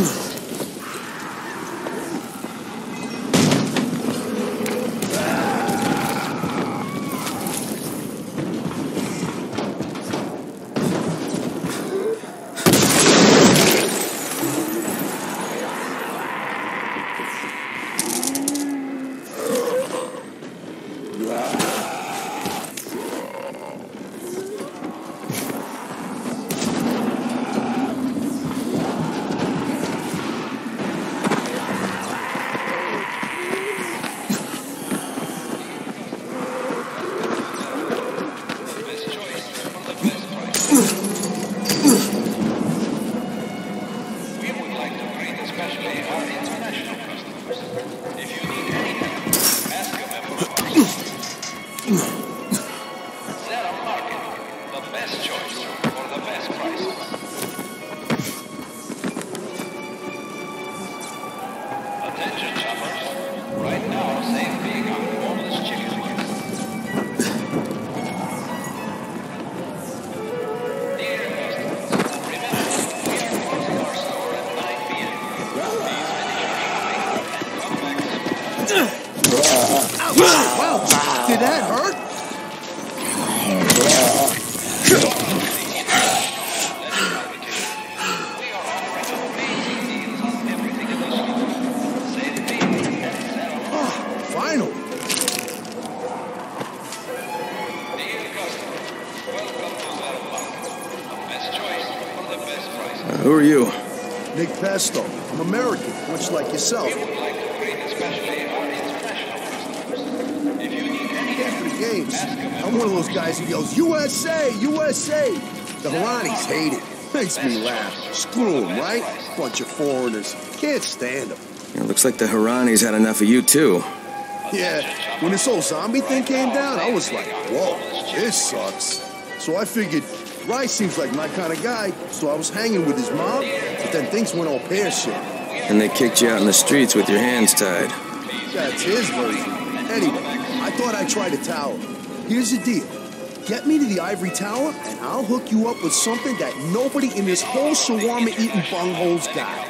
Hmm. Who are you? Nick Pesto. I'm American, much like yourself. After the games, I'm one of those guys who yells, USA, USA! The Haranis hate it. Makes me laugh. Screw them, right? Bunch of foreigners. Can't stand them. It looks like the Haranis had enough of you, too. Yeah, when this whole zombie thing came down, I was like, whoa, this sucks. So I figured Rais seems like my kind of guy, so I was hanging with his mom, but then things went all pear-shaped. And they kicked you out in the streets with your hands tied. That's his version. Anyway, I thought I'd try the tower. Here's the deal. Get me to the ivory tower, and I'll hook you up with something that nobody in this whole shawarma-eating bunghole's got.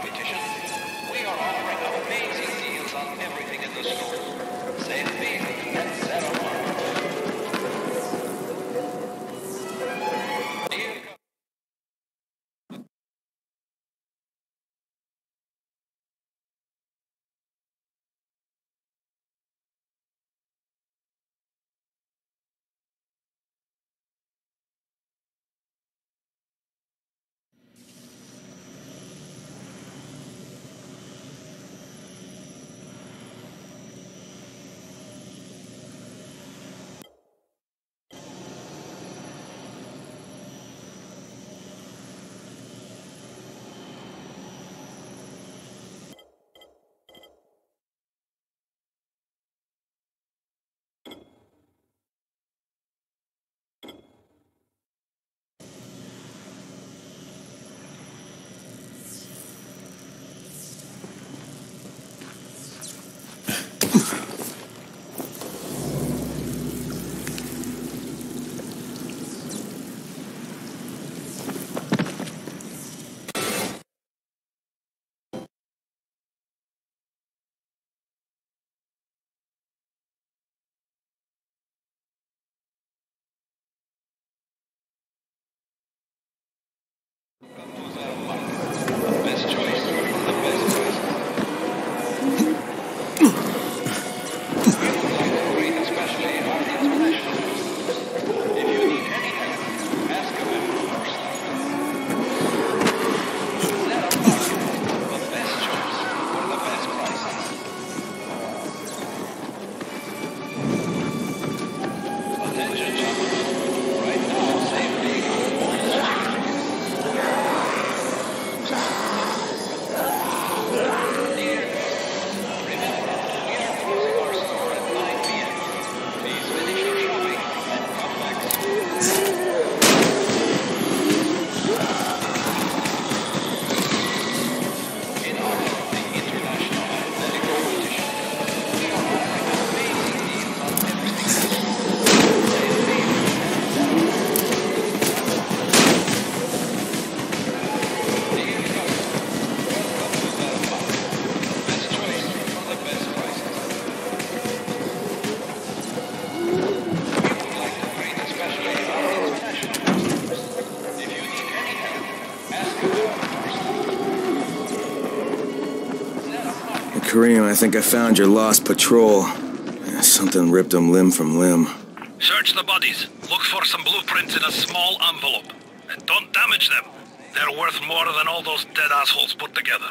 I think I found your lost patrol. Something ripped them limb from limb. Search the bodies. Look for some blueprints in a small envelope. And don't damage them. They're worth more than all those dead assholes put together.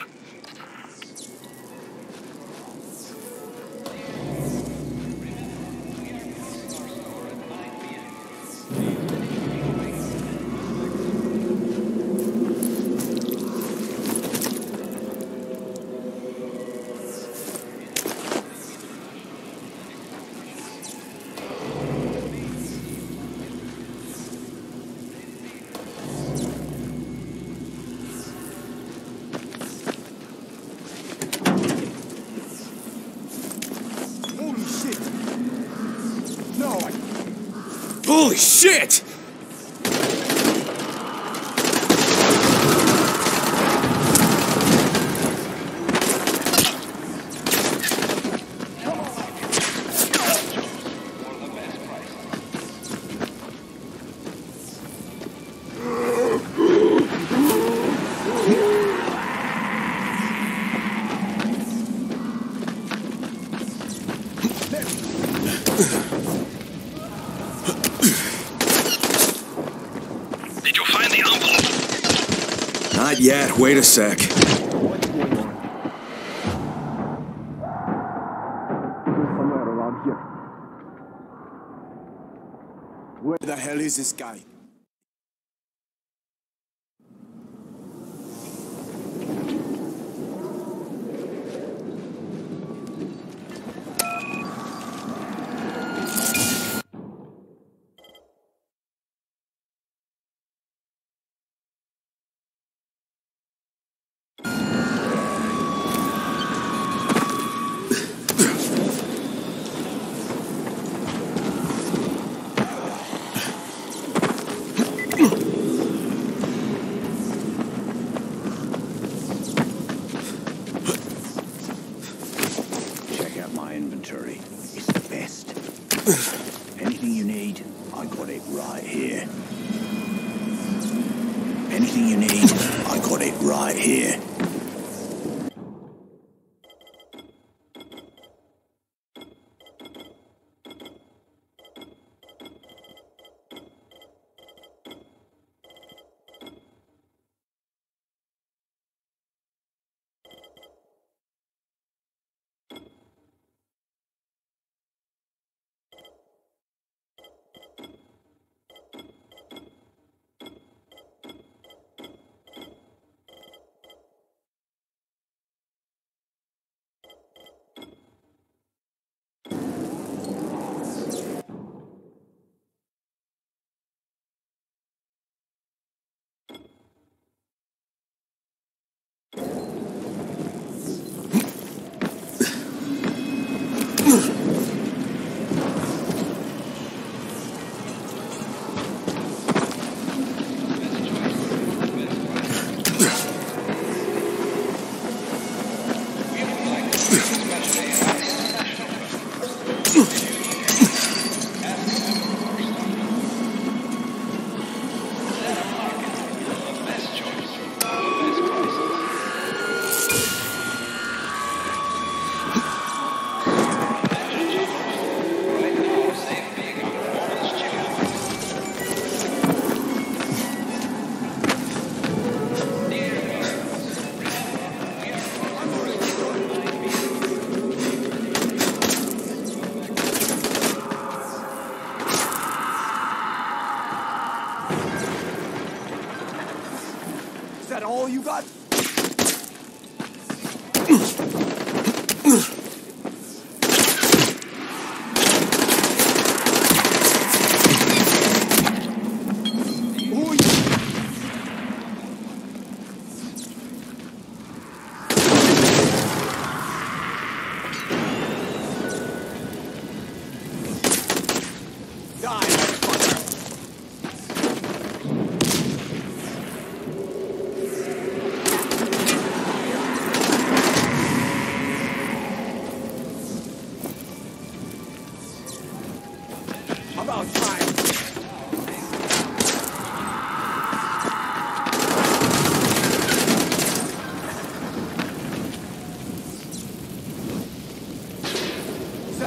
Shit! Wait a sec. Where the hell is this guy?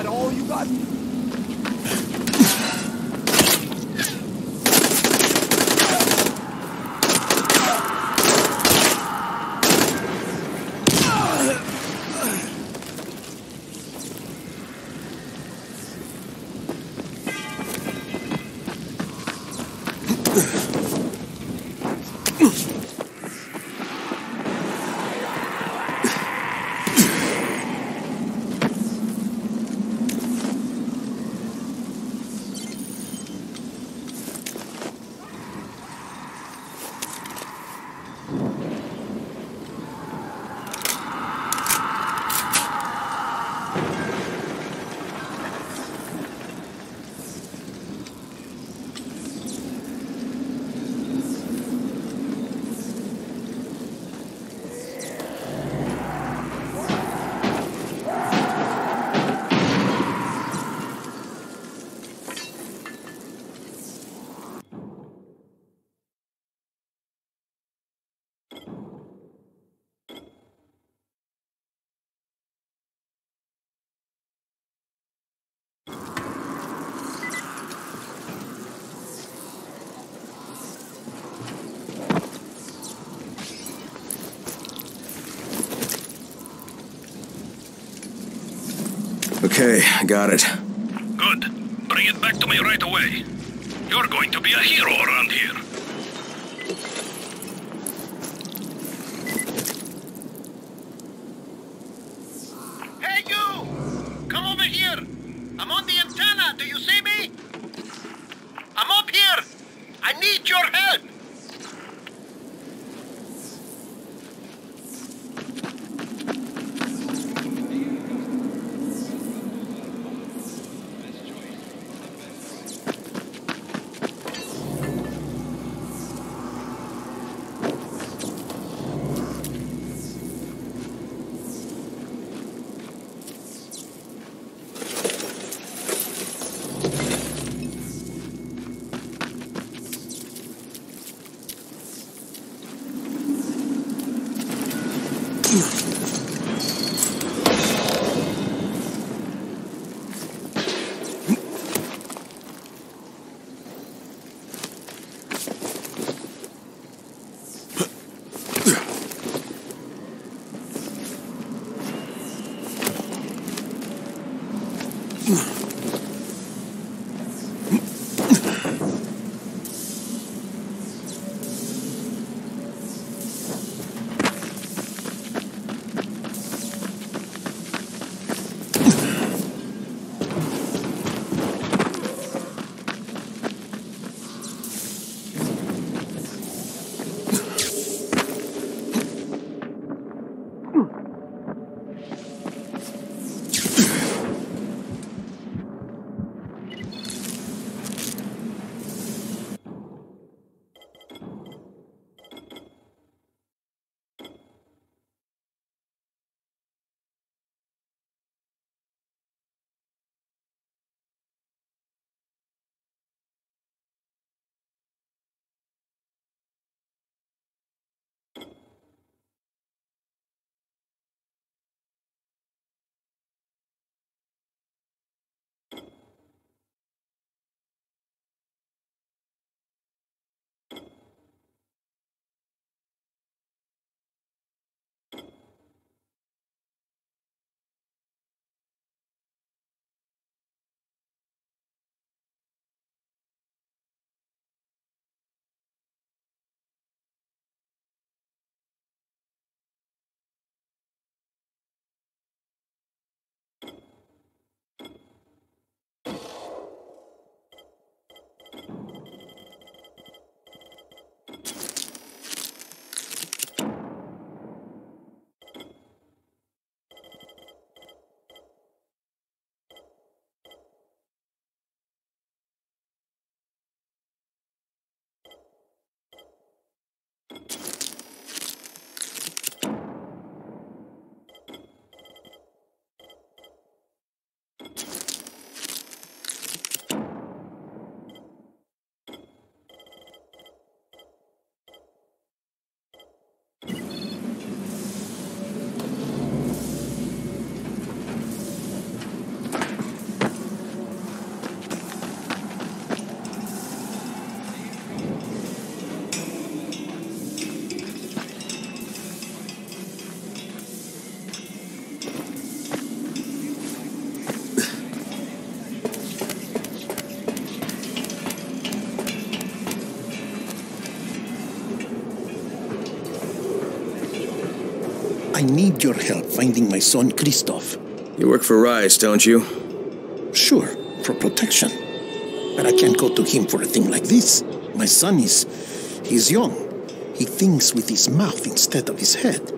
that all you got? Okay, got it. Good. Bring it back to me right away. You're going to be a hero, Ralph. I need your help finding my son, Christoph. You work for Rais, don't you? Sure, for protection. But I can't go to him for a thing like this. My son is. he's young. He thinks with his mouth instead of his head.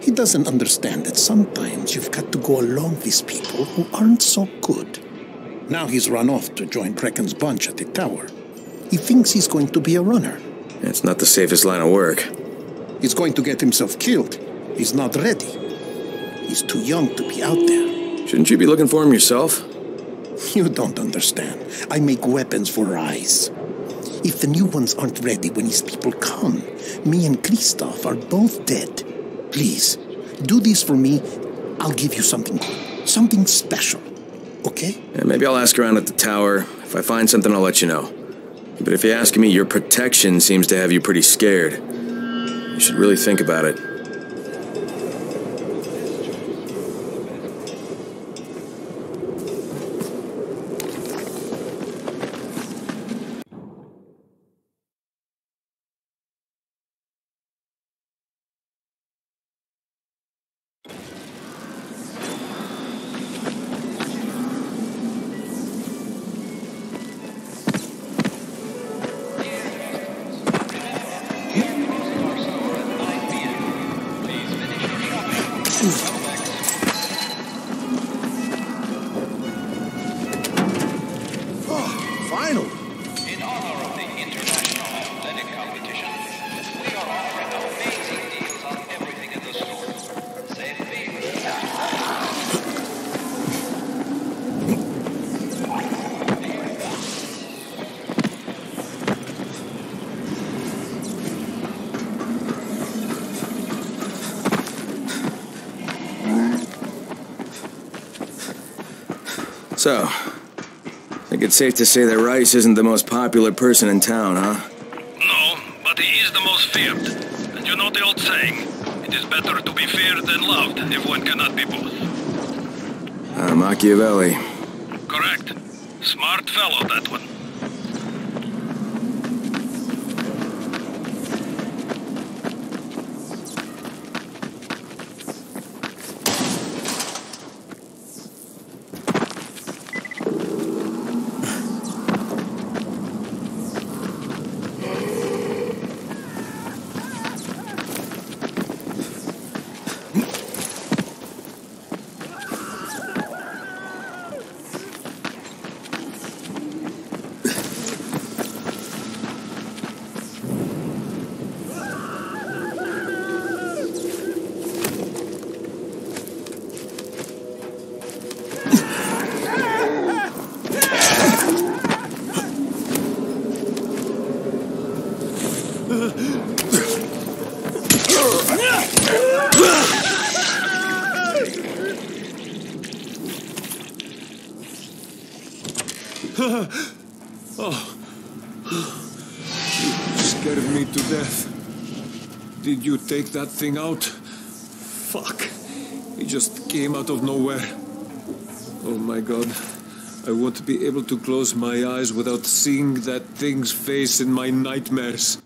He doesn't understand that sometimes you've got to go along with people who aren't so good. Now he's run off to join Brecken's bunch at the tower. He thinks he's going to be a runner. It's not the safest line of work. He's going to get himself killed. He's not ready. He's too young to be out there. Shouldn't you be looking for him yourself? You don't understand. I make weapons for eyes. If the new ones aren't ready when his people come, me and Kristoff are both dead. Please, do this for me. I'll give you something good. Something special. Okay? Yeah, maybe I'll ask around at the tower. If I find something, I'll let you know. But if you ask me, your protection seems to have you pretty scared. You should really think about it. Oh, it's safe to say that Rais isn't the most popular person in town, huh? No, but he is the most feared. And you know the old saying, it is better to be feared than loved if one cannot be both. Uh, Machiavelli. Correct. Smart fellow, that one. Scared me to death. Did you take that thing out? Fuck. It just came out of nowhere. Oh my god. I won't be able to close my eyes without seeing that thing's face in my nightmares.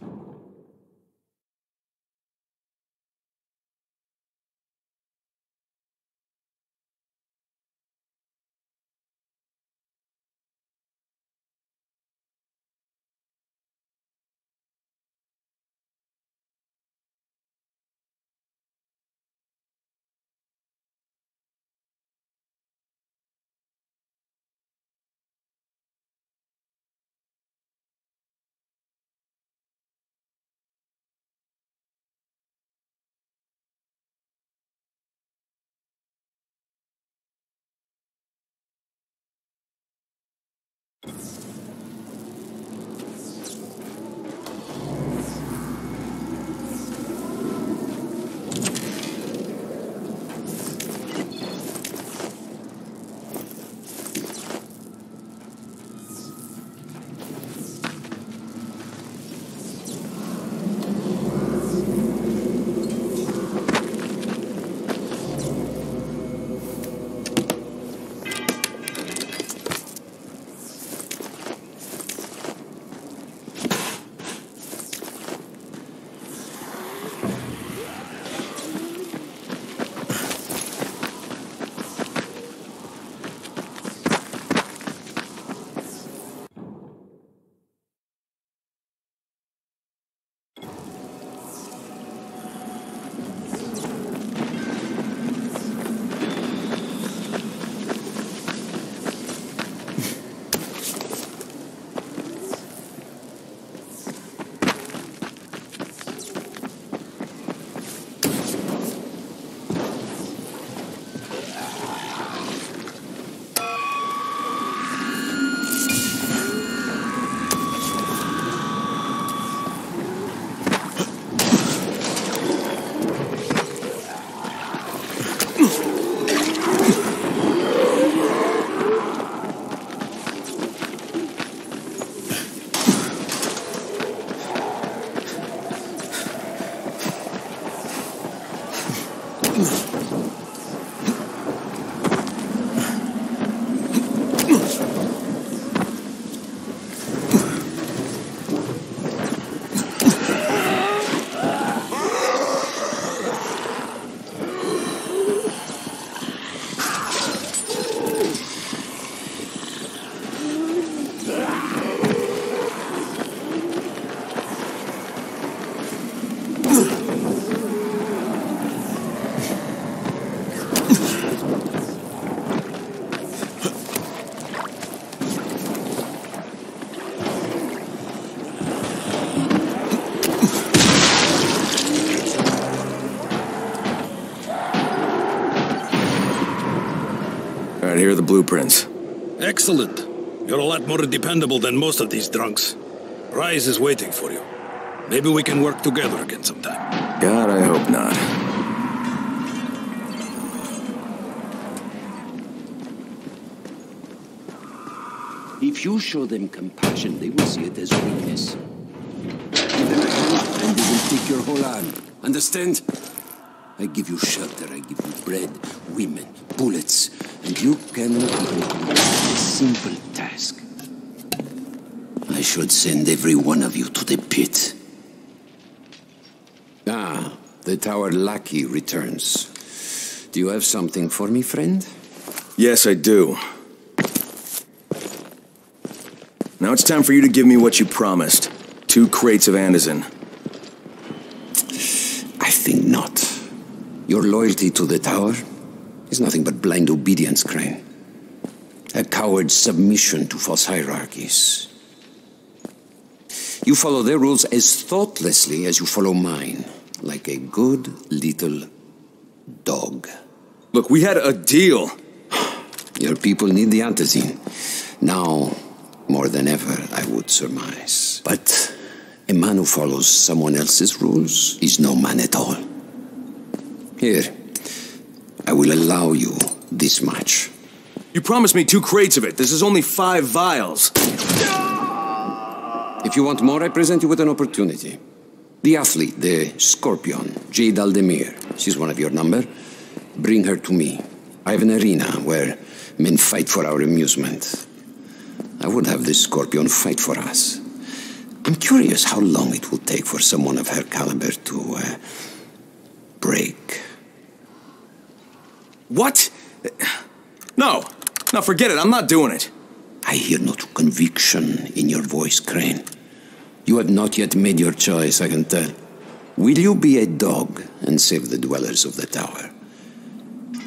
All right, here are the blueprints. Excellent. You're a lot more dependable than most of these drunks. Rais is waiting for you. Maybe we can work together again sometime. God, I hope not. If you show them compassion, they will see it as weakness. Give them a hand, and they will take your whole arm. Understand? I give you shelter, I give you bread, women, bullets, and you cannot even complete a simple task. I should send every one of you to the pit. Ah, the tower lackey returns. Do you have something for me, friend? Yes, I do. Now it's time for you to give me what you promised. Two crates of Antizin. I think not. Your loyalty to the tower is nothing but blind obedience, Crane. A coward's submission to false hierarchies. You follow their rules as thoughtlessly as you follow mine, like a good little dog. Look, we had a deal. Your people need the antizin. Now, more than ever, I would surmise. But a man who follows someone else's rules is no man at all. Here, I will allow you this much. You promised me two crates of it. This is only five vials. If you want more, I present you with an opportunity. The athlete, the Scorpion, Jade Aldemir. She's one of your number. Bring her to me. I have an arena where men fight for our amusement. I would have this Scorpion fight for us. I'm curious how long it will take for someone of her caliber to uh, break. What? No. No, forget it. I'm not doing it. I hear no conviction in your voice, Crane. You have not yet made your choice, I can tell. Will you be a dog and save the dwellers of the tower?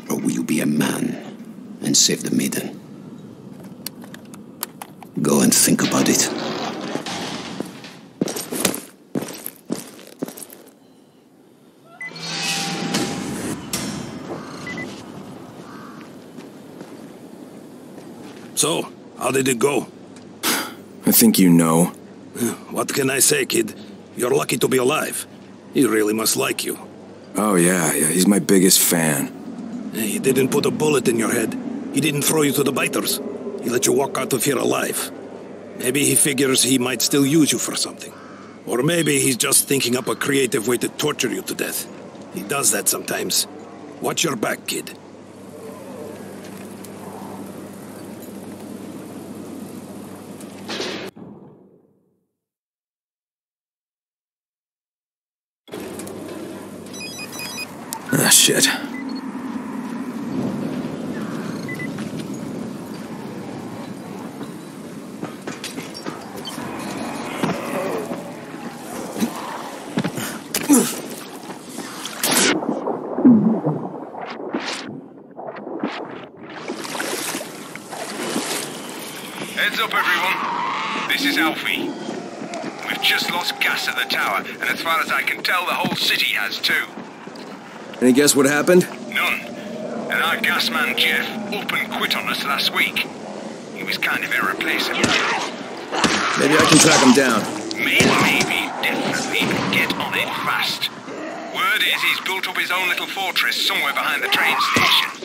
Or will you be a man and save the maiden? Go and think about it. So, how did it go? I think you know. What can I say, kid? You're lucky to be alive. He really must like you. Oh, yeah, yeah. He's my biggest fan. He didn't put a bullet in your head. He didn't throw you to the biters. He let you walk out of here alive. Maybe he figures he might still use you for something. Or maybe he's just thinking up a creative way to torture you to death. He does that sometimes. Watch your back, kid. Ah, shit. Heads up, everyone. This is Alfie. We've just lost gas at the tower, and as far as I can tell, the whole city has too. Any guess what happened? None. And our gas man, Jeff, up and quit on us last week. He was kind of irreplaceable. Maybe I can track him down. Maybe, maybe, definitely, but get on it fast. Word is he's built up his own little fortress somewhere behind the train station.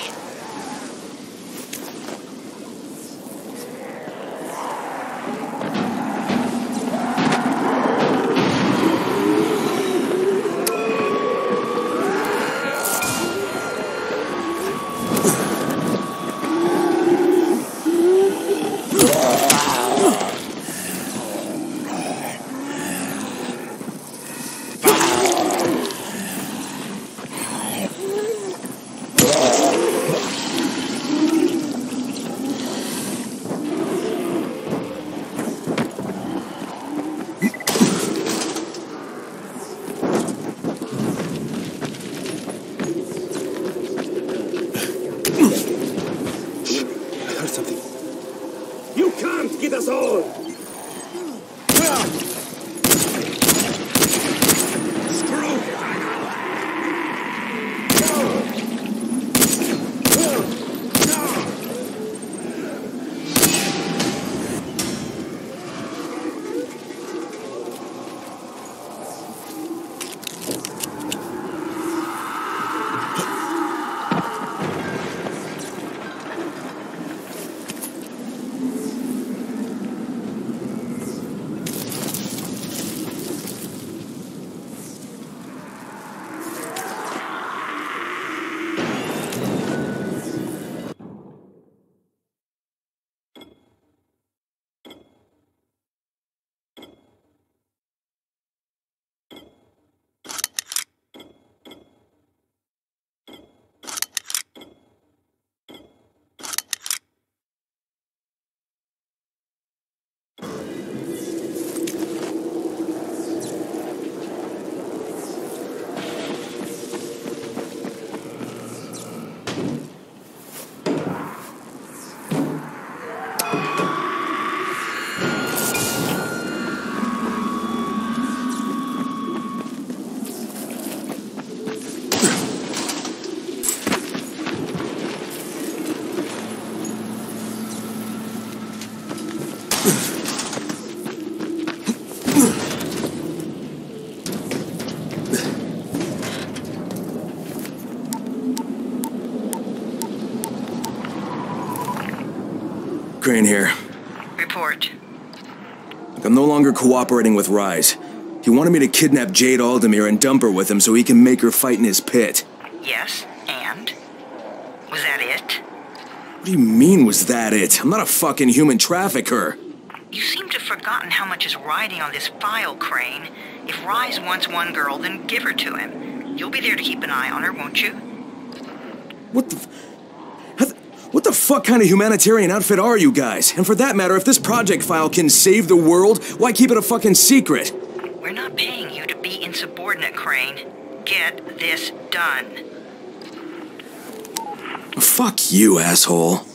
Here. Report. I'm no longer cooperating with Rais. He wanted me to kidnap Jade Aldemir and dump her with him so he can make her fight in his pit. Yes, and? Was that it? What do you mean, was that it? I'm not a fucking human trafficker. You seem to have forgotten how much is riding on this file, Crane. If Rais wants one girl, then give her to him. You'll be there to keep an eye on her, won't you? What the... how the- What the fuck kind of humanitarian outfit are you guys? And for that matter, if this project file can save the world, why keep it a fucking secret? We're not paying you to be insubordinate, Crane. Get this done. Fuck you, asshole.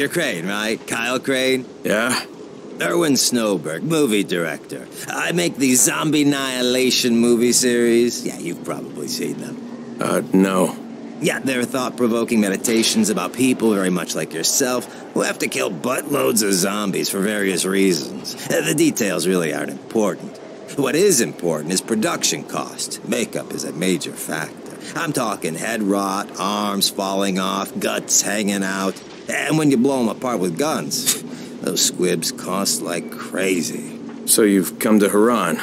You're Crane, right? Kyle Crane? Yeah? Erwin Snowberg, movie director. I make the zombie annihilation movie series. Yeah, you've probably seen them. Uh, no. Yeah, they're thought-provoking meditations about people very much like yourself who have to kill buttloads of zombies for various reasons. Uh, The details really aren't important. What is important is production cost. Makeup is a major factor. I'm talking head rot, arms falling off, guts hanging out. And when you blow them apart with guns, those squibs cost like crazy. So you've come to Harran.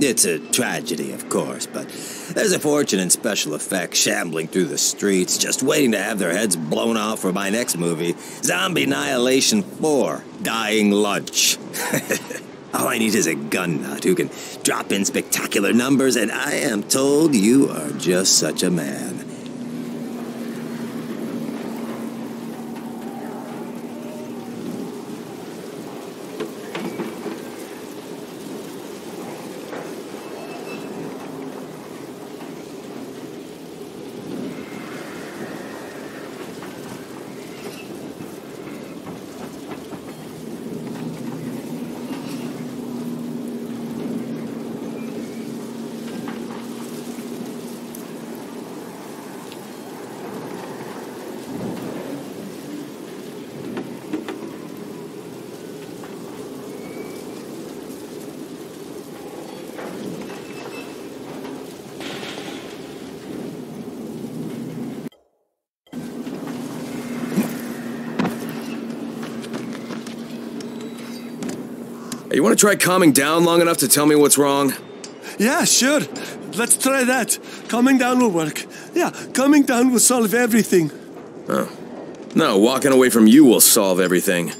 It's a tragedy, of course, but there's a fortune in special effects shambling through the streets, just waiting to have their heads blown off for my next movie, Zombie Annihilation 4 Dying Lunch. All I need is a gun nut who can drop in spectacular numbers, and I am told you are just such a man. You want to try calming down long enough to tell me what's wrong? Yeah, sure. Let's try that. Calming down will work. Yeah, calming down will solve everything. Oh. No, walking away from you will solve everything.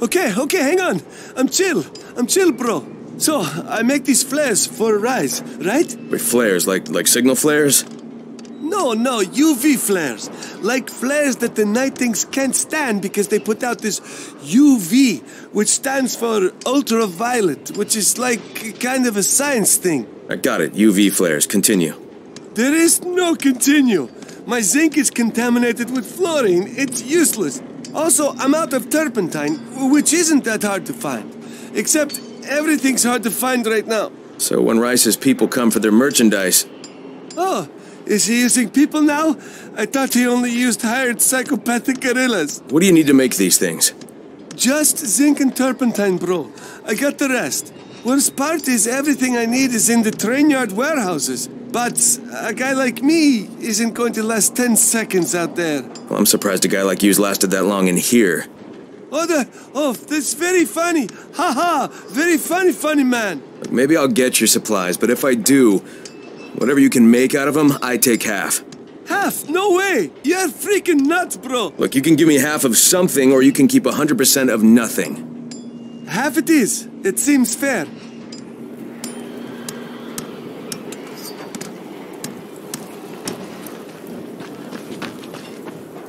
Okay, okay, hang on. I'm chill. I'm chill, bro. So, I make these flares for a Rais, right? Wait, flares, like like signal flares? No, no, UV flares. Like flares that the night things can't stand because they put out this UV, which stands for ultraviolet, which is like kind of a science thing. I got it. UV flares. Continue. There is no continue. My zinc is contaminated with fluorine. It's useless. Also, I'm out of turpentine, which isn't that hard to find. Except everything's hard to find right now. So when Rais's people come for their merchandise, Oh, is he using people now? I thought he only used hired psychopathic gorillas. what do you need to make these things? Just zinc and turpentine, bro. I got the rest. Worst part is everything I need is in the train yard warehouses. But a guy like me isn't going to last 10 seconds out there. Well, I'm surprised a guy like you's lasted that long in here. Oh, the, oh, that's very funny. Ha ha, very funny, funny man. Maybe I'll get your supplies, but if I do, whatever you can make out of them, I take half. Half? No way. You're freaking nuts, bro. Look, you can give me half of something, or you can keep 100% of nothing. Half it is. It seems fair.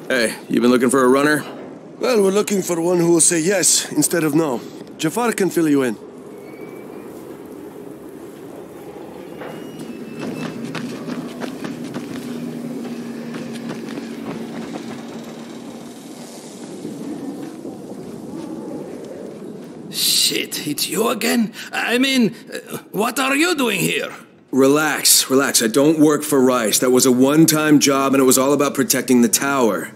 Hey, you been looking for a runner? Well, we're looking for one who will say yes instead of no. Jafar can fill you in. Shit, it's you again? I mean, what are you doing here? Relax, relax. I don't work for Rais. That was a one time job, and it was all about protecting the tower.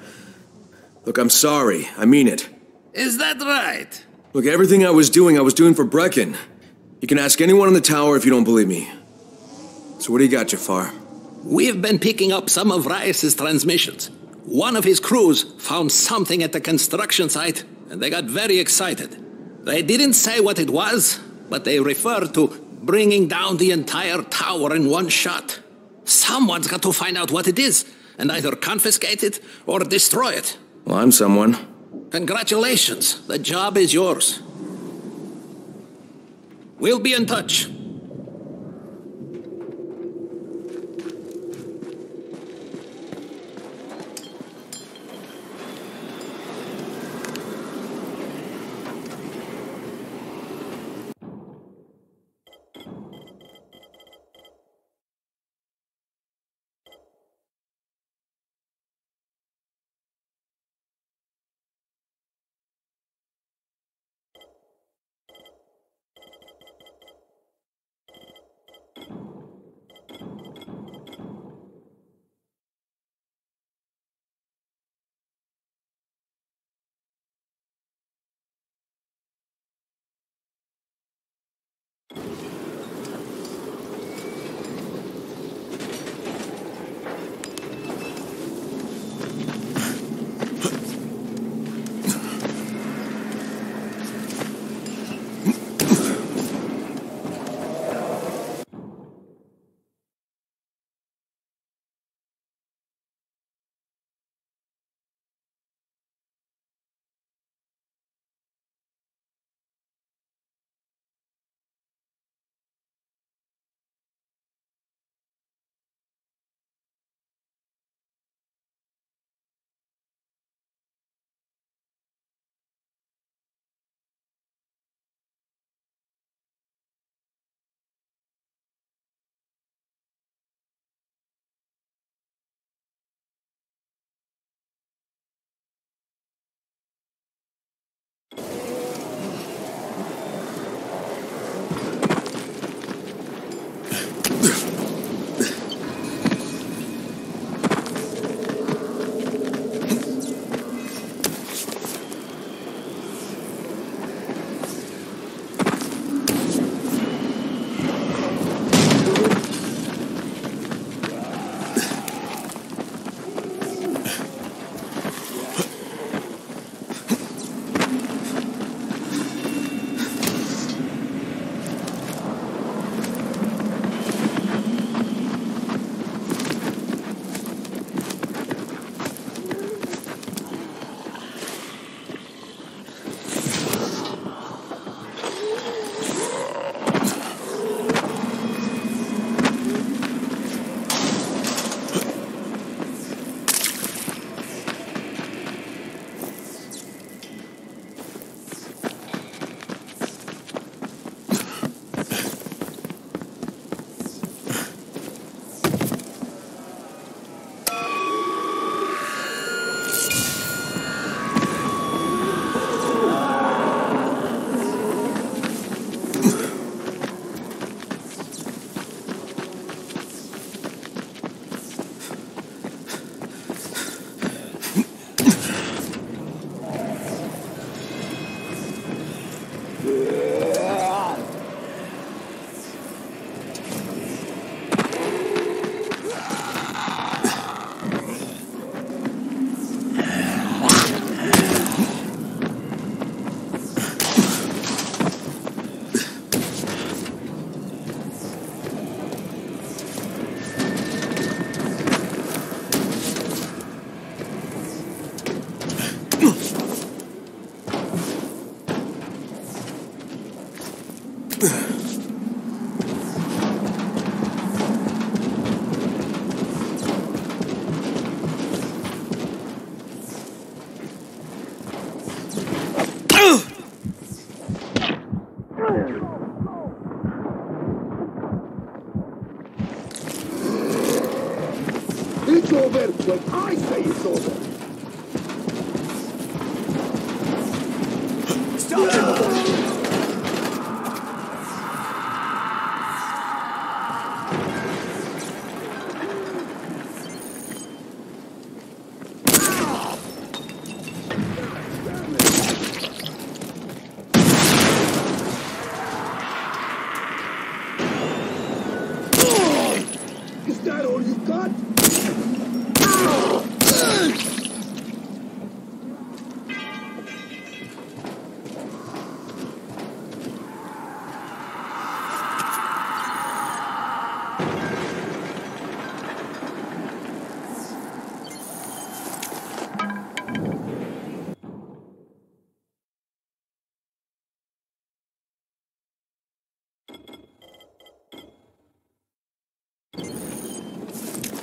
Look, I'm sorry. I mean it. Is that right? Look, everything I was doing, I was doing for Brecken. You can ask anyone in the tower if you don't believe me. So, what do you got, Jafar? We've been picking up some of Rais's transmissions. One of his crews found something at the construction site, and they got very excited. They didn't say what it was, but they referred to bringing down the entire tower in one shot. Someone's got to find out what it is, and either confiscate it or destroy it. Well, I'm someone. Congratulations, the job is yours. We'll be in touch.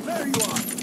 There you are!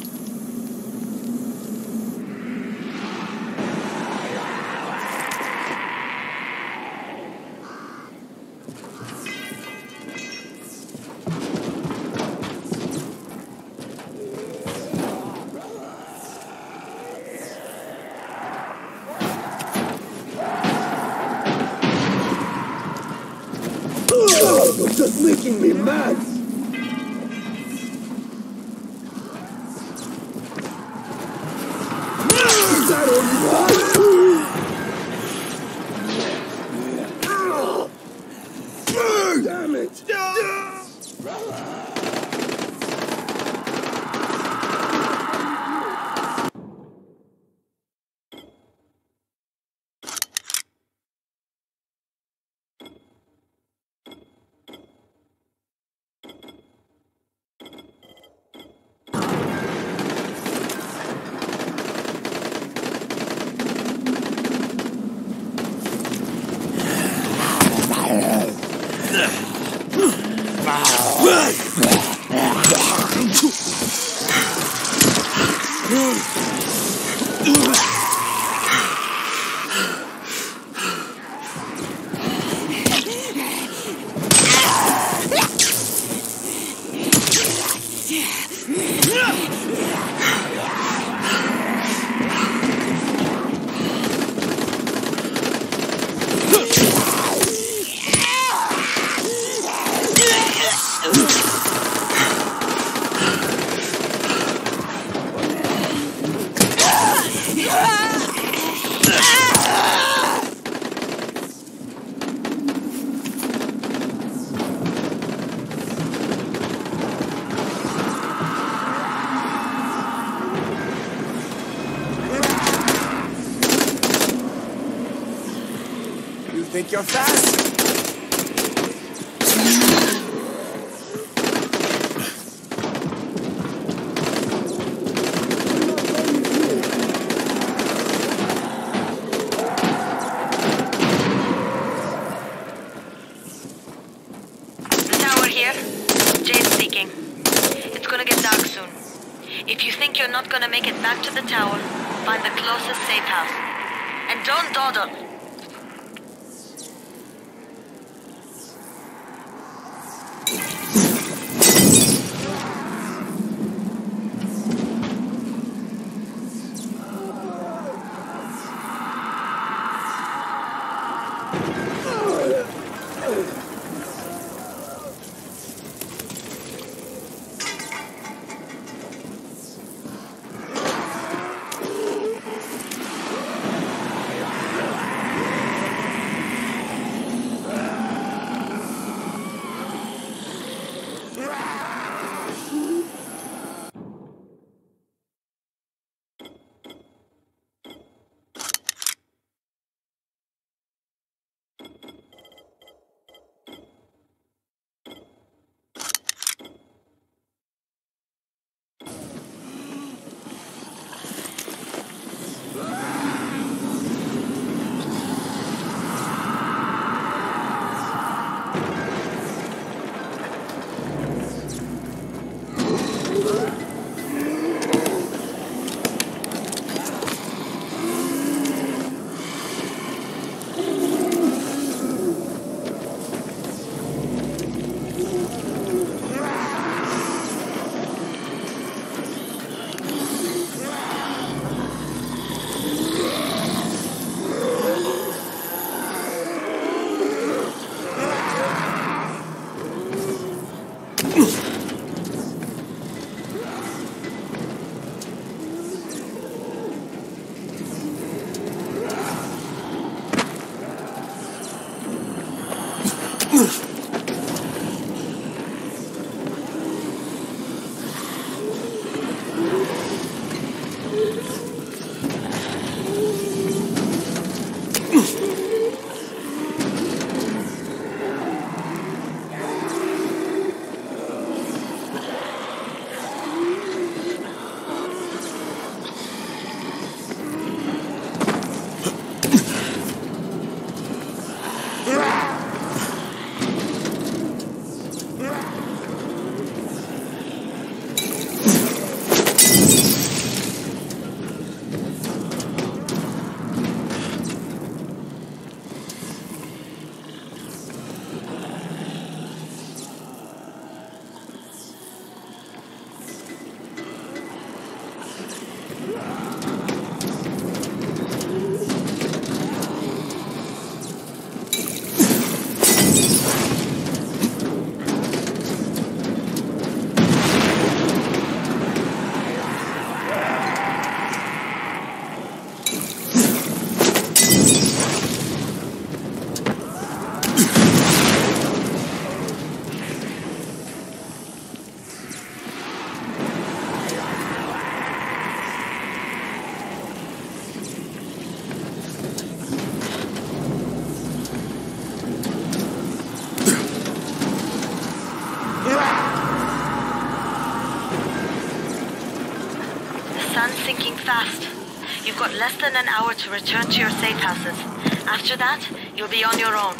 Less than an hour to return to your safe houses. After that, you'll be on your own.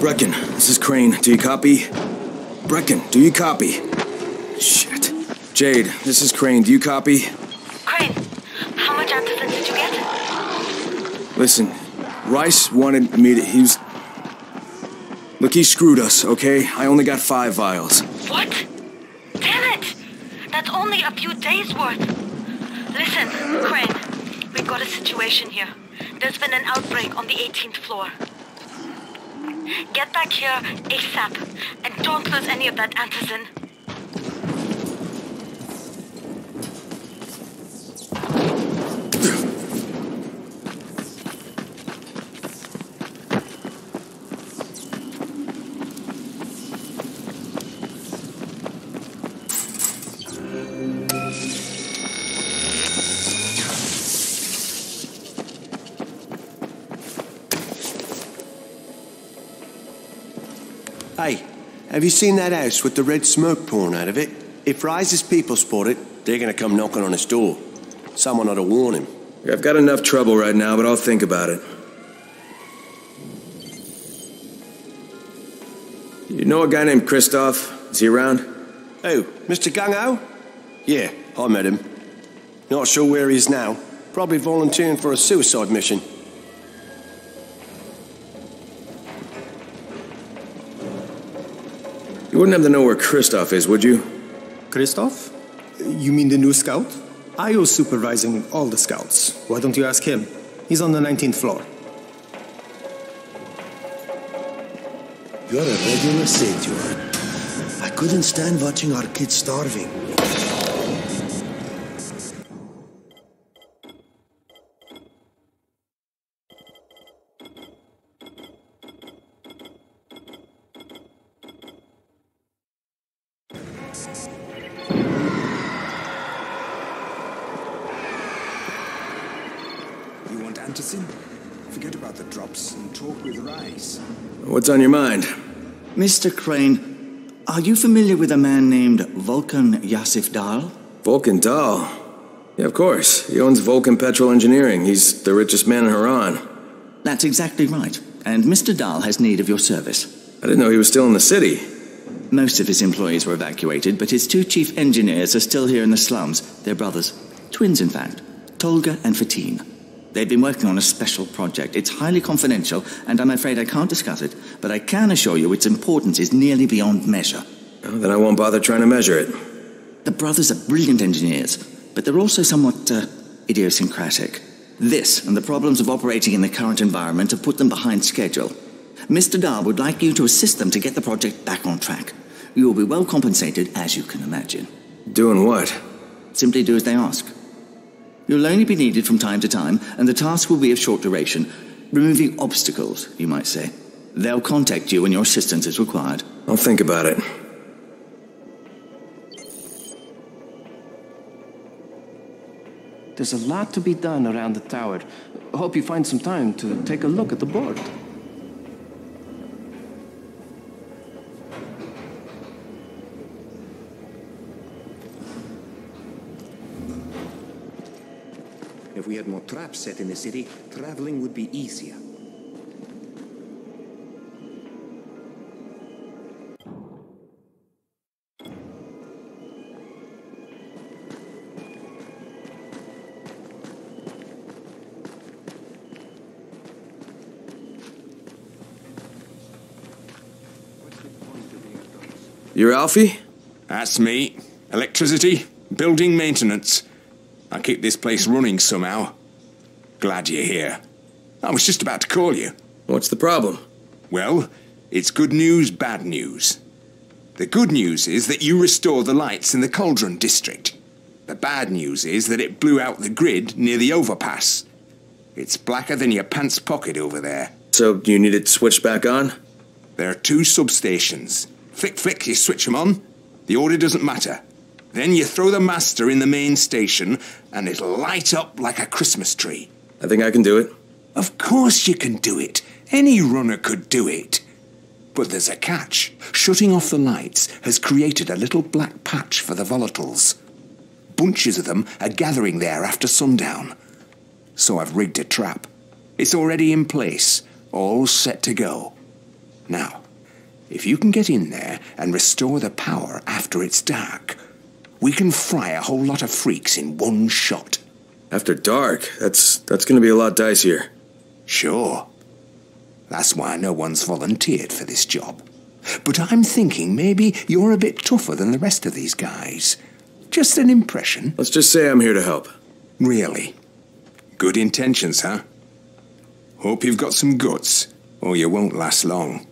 Brecken, this is Crane. Do you copy? Brecken, do you copy? Shit. Jade, this is Crane. Do you copy? Crane, how much antizin did you get? Listen, Rais wanted me to. He was. Look, he screwed us, okay? I only got five vials. What? Damn it! That's only a few days worth. Listen, Crane, we've got a situation here. There's been an outbreak on the 18th floor. Get back here ASAP, and don't lose any of that antizin. Have you seen that house with the red smoke pouring out of it? If Rais's people spot it, they're gonna come knocking on his door. Someone ought to warn him. I've got enough trouble right now, but I'll think about it. You know a guy named Christoph? Is he around? Oh, Mr. Gung-Ho? Yeah, I met him. Not sure where he is now. Probably volunteering for a suicide mission. Wouldn't have to know where Christoph is, would you? Christoph? You mean the new scout? I was supervising all the scouts. Why don't you ask him? He's on the 19th floor. You're a regular saint, you are. I couldn't stand watching our kids starving. On your mind? Mr. Crane, are you familiar with a man named Vulcan Yasif Dahl? Vulcan Dahl? Yeah, of course. He owns Vulcan Petrol Engineering. He's the richest man in Harran. That's exactly right. And Mr. Dahl has need of your service. I didn't know he was still in the city. Most of his employees were evacuated, but his two chief engineers are still here in the slums. They're brothers. Twins, in fact. Tolga and Fatin. They've been working on a special project. It's highly confidential, and I'm afraid I can't discuss it, but I can assure you its importance is nearly beyond measure. Oh, then I won't bother trying to measure it. The brothers are brilliant engineers, but they're also somewhat uh, idiosyncratic. This and the problems of operating in the current environment have put them behind schedule. Mr. Dahl would like you to assist them to get the project back on track. You will be well compensated, as you can imagine. Doing what? Simply do as they ask. You'll only be needed from time to time, and the task will be of short duration, removing obstacles, you might say. They'll contact you when your assistance is required. I'll think about it. There's a lot to be done around the tower. Hope you find some time to take a look at the board. we had more traps set in the city, traveling would be easier. You're Alfie? That's me. Electricity, building maintenance. I keep this place running somehow. Glad you're here. I was just about to call you. What's the problem? Well, it's good news, bad news. The good news is that you restored the lights in the Cauldron district. The bad news is that it blew out the grid near the overpass. It's blacker than your pants pocket over there. So, you need it switched back on? There are two substations. Flick, flick, you switch them on. The order doesn't matter. Then you throw the master in the main station, and it'll light up like a Christmas tree. I think I can do it. Of course you can do it. Any runner could do it. But there's a catch. Shutting off the lights has created a little black patch for the volatiles. Bunches of them are gathering there after sundown. So I've rigged a trap. It's already in place, all set to go. Now, if you can get in there and restore the power after it's dark, we can fry a whole lot of freaks in one shot. After dark? That's that's gonna be a lot dicier. Sure. That's why no one's volunteered for this job. But I'm thinking maybe you're a bit tougher than the rest of these guys. Just an impression. Let's just say I'm here to help. Really? Good intentions, huh? Hope you've got some guts, or you won't last long.